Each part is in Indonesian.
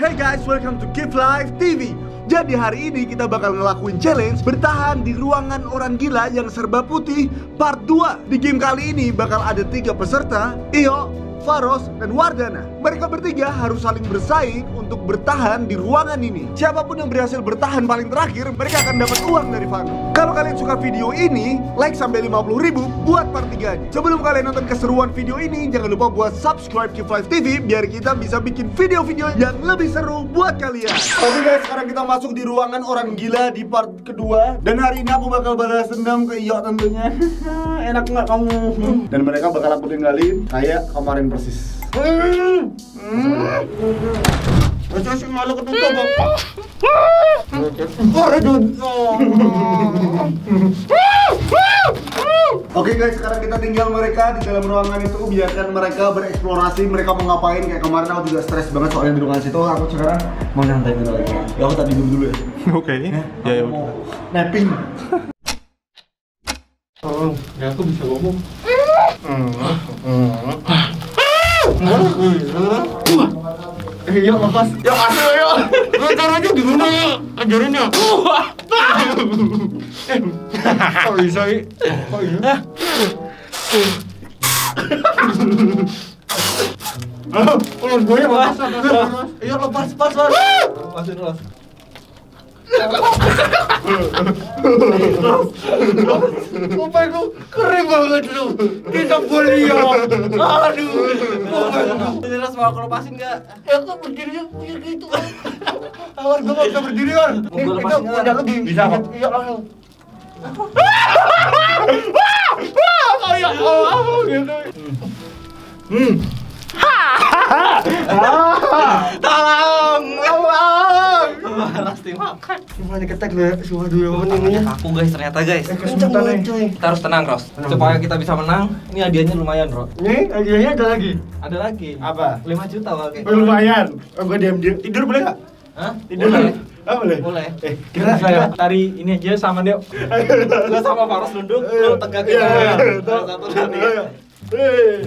Hey guys, welcome to Keep Life TV. Jadi hari ini kita bakal ngelakuin challenge bertahan di ruangan orang gila yang serba putih part 2 Di game kali ini bakal ada tiga peserta Iyo, Faros, dan Wardana Mereka bertiga harus saling bersaing untuk bertahan di ruangan ini. Siapa pun yang berhasil bertahan paling terakhir Mereka akan dapat uang dari Fano Kalau kalian suka video ini, like sampai 50 ribu buat part 3 nya Sebelum kalian nonton keseruan video ini Jangan lupa buat subscribe Keep Life TV Biar kita bisa bikin video-video yang lebih seru buat kalian. Oke guys, sekarang kita masuk di ruangan orang gila di part kedua. Dan hari ini aku bakal balas dendam ke Iyo tentunya. Enak nggak kamu? Dan mereka bakal aku tinggalin kayak kemarin persis Masa sih malu ketutup aduh. Oke guys, sekarang kita tinggal mereka di dalam ruangan itu biarkan mereka bereksplorasi mereka mau ngapain kayak kemarin aku juga stres banget soalnya di ruangan situ aku sekarang mau nyantai dulu lagi ya aku tadi dulu dulu ya Oke. ya, Ya ya. napping Oh, ya aku bisa ngomong. Eh yuk lepas Ya ayo ya. Caranya gimana? Ajarin ya. Kok bisa sih? Kok bisa? Ah, ular gue mas. yuk lepas lepas lepas lepasin lepas Bapak itu keren banget lu. Tidak boleh ya. Aduh. ras mau aku lepasin nggak Ya kok berdirinya kayak gitu. Awal gue gak bisa berdiri kan. Lagi. Bisa kok. Iya langsung. Oh gitu. Hmm. tolong tolong Pasti makan. Semuanya ketek lu ya. Yang ini. aku guys ternyata guys Kenceng banget coy. kita harus tenang Ros supaya kita bisa menang ini hadiahnya lumayan bro Ini hadiahnya ada lagi. ada lagi Apa? 5 juta oke Oh, lumayan. Oh, gue diam diam. Tidur boleh nggak? Hah? Tidur boleh Ah, boleh. boleh Eh, kira saya tari ini aja sama dia lu sama Faros duduk lu tegak. Salah satu Ayo. Hei.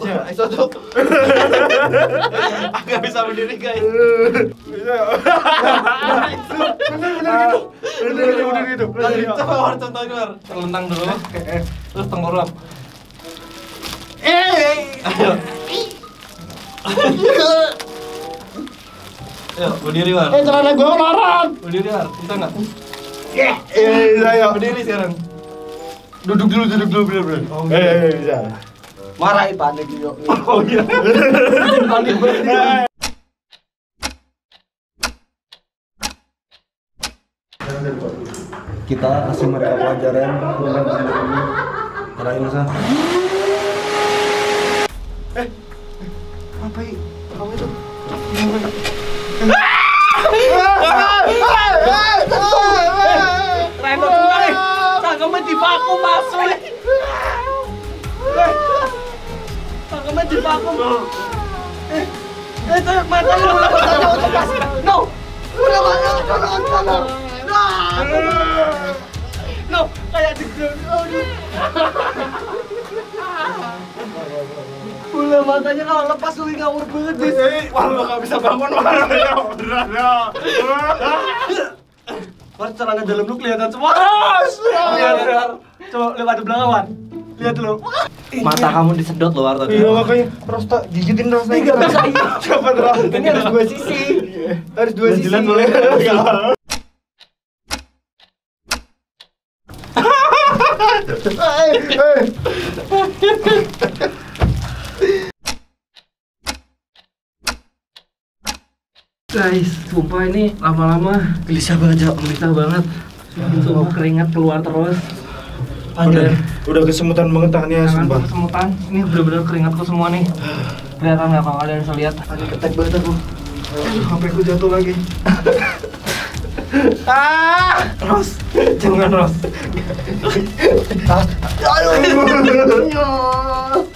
kan? Bisa. Ayo cok aku gak bisa berdiri guys Bisa. Bener bener gitu. Bener bener gitu. Gitu. coba War contohin War terlentang dulu terus tengkurap Eh. ayo Ayo, berdiri War Eh, celana gua larang. Berdiri War, bisa nggak? Eh, bisa ya. Berdiri sekarang Duduk dulu, duduk dulu, bener bener. Oh, Eh, eh, bisa. Marahin panik yuk Oh iya. Panik banget Kita kasih mereka pelajaran. Arahin sana. Apa ini? Kamu itu? Reno kembali Cangkemnya di vakum masuk Cangkemnya di vakum Eh, eh, mata lu No No, kayak di matanya kalau lepas lu ngawur banget Dis. Wah, lu gak bisa bangun marah ya. Beneran ya. Celana dalam lu kelihatan semua. Lihat, Coba ada belakang Wan. Lihat dulu. Mata kamu disedot loh War tadi. Iya makanya Rosta gigitin Rosta Nggak bisa, iya. Siapa terus? Ini harus dua sisi. Harus dua sisi. Jilat boleh. Eh, eh. Guys, sumpah ini lama-lama gelisah banget. Gelisah banget. Sumpah keringat keluar terus. Udah, udah kesemutan banget tangannya Tangan sumpah. kesemutan. Ini bener-bener keringatku semua nih. Kelihatan nggak kalau kalian bisa lihat? Tadi ketek banget aku. Aduh, sampai aku jatuh lagi. Ah, Ros, jangan Ros.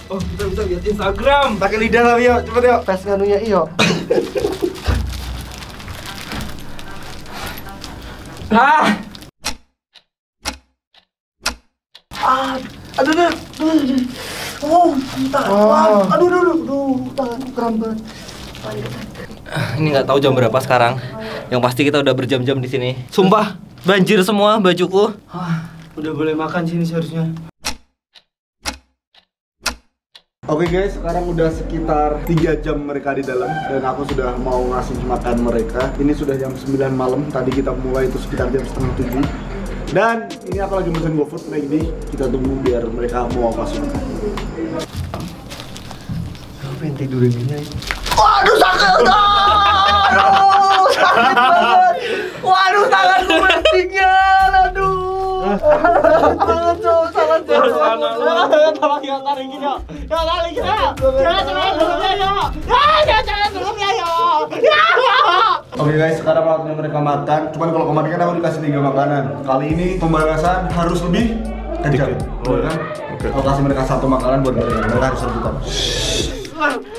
Oh, kita bisa lihat Instagram. Pakai lidah lah, yuk, cepet yuk. Pes nganunya iyo. Ah, Ah, aduh, aduh, aduh, aduh. Oh, tangan, Oh. aduh, aduh, aduh, aduh, tanganku kram banget. Ini nggak tahu jam berapa sekarang. Yang pasti kita udah berjam-jam di sini. Sumpah, banjir semua bajuku. Ah, udah boleh makan sini seharusnya. Oke guys, sekarang udah sekitar 3 jam mereka di dalam dan aku sudah mau ngasih makan mereka. Ini sudah jam 9 malam. Tadi kita mulai itu sekitar jam setengah 7. Dan ini aku lagi mesen GoFood naik di kita tunggu biar mereka mau kasih makan. Pengen tidurin ini. Waduh, sakit! Aduh, sakit banget. Waduh, tanganku bertinggal, aduh. Banget, Cok. salah Cok. Tolong ya, tarik gini, ya. Ya, tarik. Ya, jangan ya. Ya, ya, jangan dulunya, ya. Oke guys, sekarang waktunya mereka makan. Cuman kalau kemarin kan aku dikasih tiga makanan. Kali ini pembalasan harus lebih kejam. Boleh kan? Oke. Aku kasih mereka satu makanan buat mereka. Mereka harus rebutan.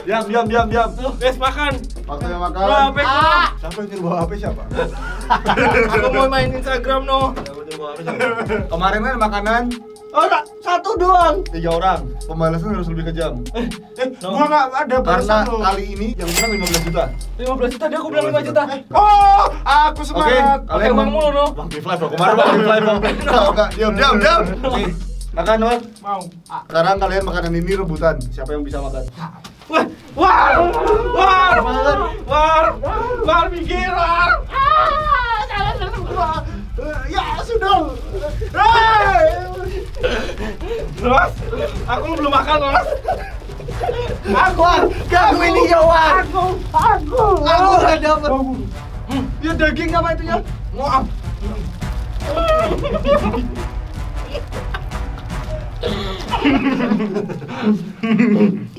Diam, diam, diam, diam. Guys, makan. Waktunya Bawa makan. HP gua. Siapa yang nyuruh bawa HP siapa? Aku mau main Instagram, no. Kemarin kan makanan Oh, tak. satu doang. tiga orang. Pembalasan harus lebih kejam. Eh, gua nggak ada Karena lo. kali ini yang menang 15 juta. 15 juta dia aku bilang 5 juta. Oh, aku Oke, semangat. pakai uang mulu, no. Bang Big Live loh. Kemarin Bang Big Live loh. Tahu nggak? Diam, diam, diam. Oke. Makan, Wak. Mau. Sekarang kalian makanan ini rebutan. Siapa yang bisa makan? Wah, war, war, war, war, mikir, war. Ah, dulu gua. Ya sudah. Ros, aku belum makan, Ros. Aku, kamu ini Jawan. Aku, aku, aku nggak dapat. Ya daging apa itu ya? Maaf.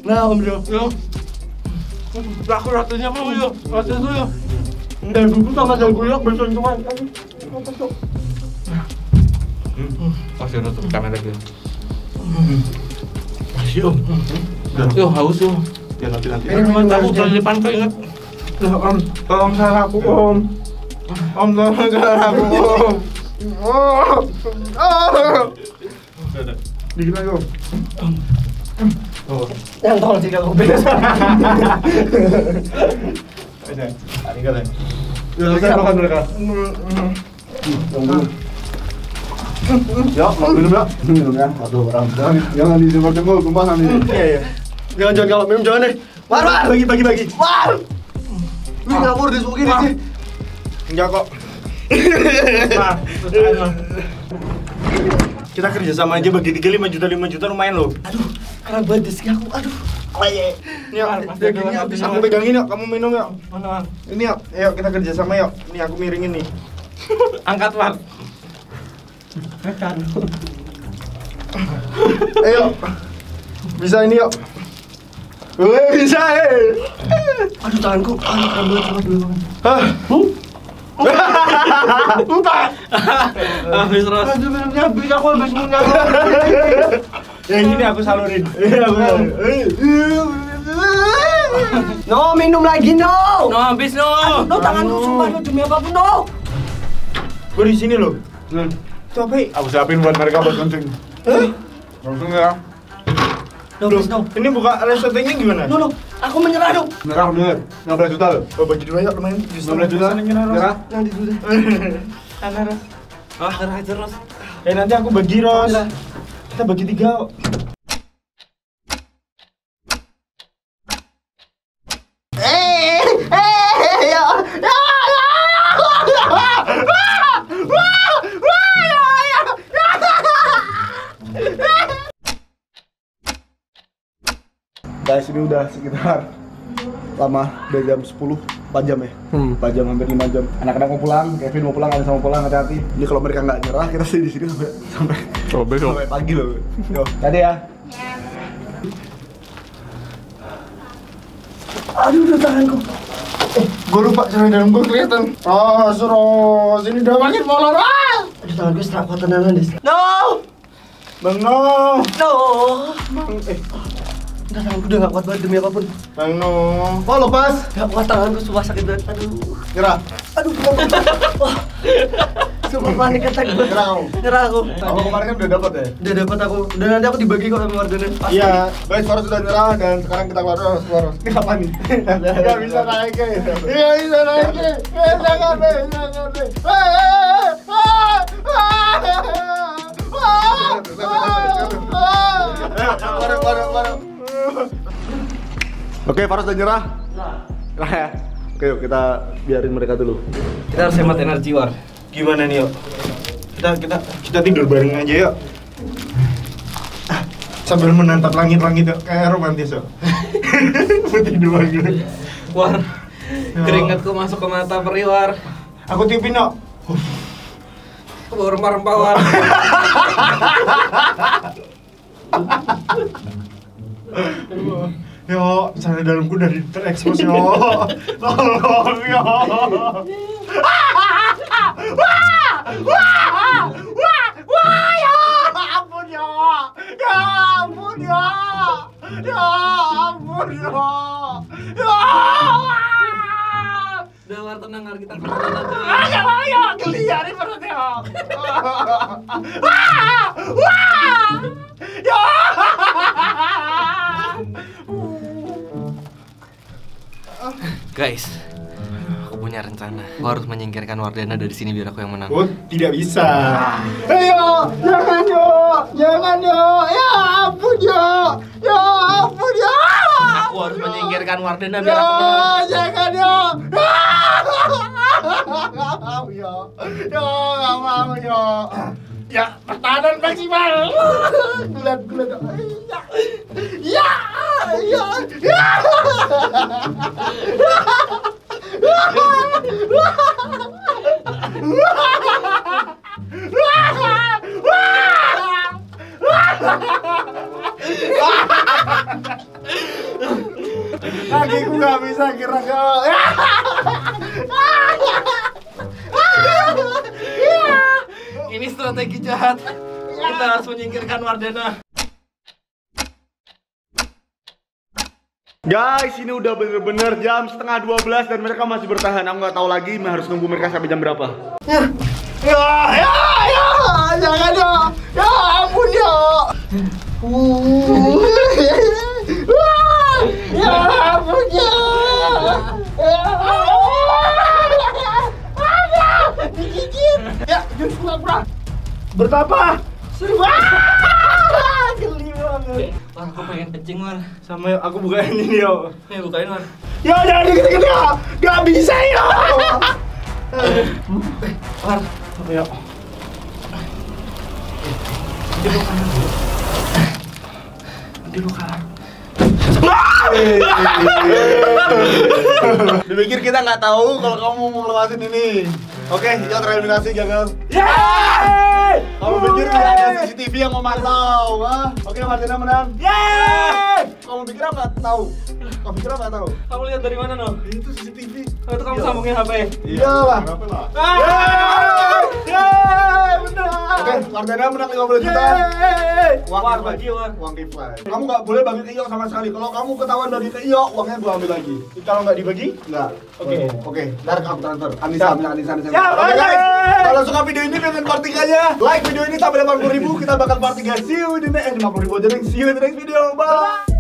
Nah, Om Jo. Yo. Aku rasanya mau yo, rasanya tuh yo. Dan buku sama jago ya. Masih nutup kamera gitu. Masih om. Yo haus yo. Ya nanti nanti. Ini dari depan keinget. Loh, om, tolong salah aku om. Om tolong salah aku om. Oh, oh. Dikit lagi om. Yang tolong sih kalau beda. Tinggal ya. Ya selesai makan mereka. Ya, mau minum ya? Minum ya. Aduh, orang jangan jangan disenggol-senggol, tumpah nanti. Iya, iya. Jangan jangan kalau minum jangan deh. War, war. Bagi bagi bagi. War. Lu ngawur di begini sih. Enggak kok. Kita kerja sama aja bagi tiga lima juta lima juta lumayan loh. Aduh, karena banget rezeki aku. Aduh. Ini yuk, dagingnya habis aku pegangin yuk, kamu minum yuk. Mana? Ini yuk, ayo kita kerja sama yuk. Ini aku miringin nih. Angkat war. Ayo, bisa ini yuk. Weh, bisa eh. Aduh tanganku. Aduh, banget cuma dulu. Hah? Habis Ros. Aduh, minumnya habis aku habis punya. Yang ini aku salurin. Iya, salurin. No, minum lagi no. No, habis no. Aduh, no tanganku sumpah no demi apa pun no. Gue di sini loh. Itu apa? ya? Aku siapin buat mereka buat kencing. Langsung ya. No, please no. Ini buka restorannya gimana? No, no. Aku menyerah no. Merah bener. 16 juta loh. Oh, bagi dua yuk lumayan. 16 juta. Merah. Nanti dulu deh. Sana, Ros. Ah, serah aja Ros. Eh nanti aku bagi Ros. Kita bagi tiga. Guys, ini udah sekitar lama udah jam 10 4 jam ya Hmm. 4 jam hampir 5 jam anak-anak mau pulang Kevin mau pulang Alisa mau pulang hati-hati jadi kalau mereka nggak nyerah kita stay di sini sampai sampai sampai pagi loh yo tadi ya Aduh, udah tanganku. Gue lupa celana dalam gue kelihatan. Oh, Ros. Bos, ini udah makin molor. Ah! Aduh tangan gue serak kuat tendangan deh. No! Bang No. No! Bang eh Udah tangan gue udah gak kuat banget demi apa pun. Bang No. Oh lepas Gak kuat tangan gue sumpah sakit banget. Aduh. Nyerah Aduh. Wah. Sumpah panik attack gue. Nyerah kamu Nyerah aku. Kamu kemarin kan udah dapet ya Udah dapat aku. Udah nanti aku dibagi kok sama warganet. Iya, guys, Faros sudah nyerah dan sekarang kita keluar Faros, Faros. Ini apa nih? Gak bisa naik, guys. Gak bisa naik, guys. Eh, Jangan, deh, jangan, deh. Eh, eh, eh, ah, Oke, Faros udah nyerah. Nah ya. Oke, yuk kita biarin mereka dulu. Kita harus hemat energi war. Gimana nih, yuk? Kita kita kita tidur bareng aja yuk. Ah, Sambil menatap langit-langit yuk, kayak romantis yuk. Putih dua gitu. War. Keringatku masuk ke mata perih war. Aku tipin yuk. Bau rempah-rempah war. Yo, sana dalamku udah terekspos yo. Tolong yo. Wah, ya ampun yo. Ya ampun yo. Ya ampun yo. Ya. Udah war tenang war kita keluar aja. Ayo, ayo, geliar ini perutnya. Wah, wah. Rencana. Aku harus menyingkirkan Wardana dari sini biar aku yang menang. Oh, tidak bisa. Ayo, jangan yo, jangan yo. Ya ampun yo, ya ampun yo. Aku harus menyingkirkan Wardana biar aku menang. jangan yo. Gak mau yo, yo gak mau yo. Ya, pertahanan maksimal. Gulat, gulat. Ya, ya, ya. Ini strategi jahat. Kita harus menyingkirkan Wardana. Guys, ini udah bener-bener jam setengah 12 dan mereka masih bertahan. Aku nggak tahu lagi harus nunggu mereka sampai jam berapa. Ya, ya, ya, jangan yo. Ya ampun yo. Uh. Wah, Ya ampun yo. Ya. Ada, digigit. Ya, jus pura-pura. Bertapa. Wah, geli banget. War, aku pengen kencing. Sama yo, aku bukain ini yo. Nih bukain war. Yo, jangan dikit-dikit yo. Gak bisa yo. Yo. Dipikir kita nggak tahu kalau kamu mau lepasin ini. Oke, yang tereliminasi gagal. Yeay! Kamu pikir nggak ada CCTV yang memantau? Hah? Oke, Martina menang. Yeay! Kamu pikir apa tahu? Kamu pikir apa tahu? kamu lihat dari mana no? Itu CCTV. Oh, itu kamu sambungin HP. Iya lah. Yeay! Yeay! Benar! Oke, Martina menang 50 juta. Uang War, bagi, War. Uang kifai. Kamu nggak boleh bagi ke Iyo sama sekali. Kalau kamu ketahuan bagi ke Iyo, uangnya gua ambil lagi. Kalau nggak dibagi? Enggak. Oke. Oke, ntar kamu transfer. Anissa, ambil Anissa, Anissa. Siap, Oke guys, oke. kalau suka video ini pengen part 3-nya, like video ini sampai 80 ribu, kita bakal part 3. See you in the next, eh 50 ribu aja. See you in the next video. Bye.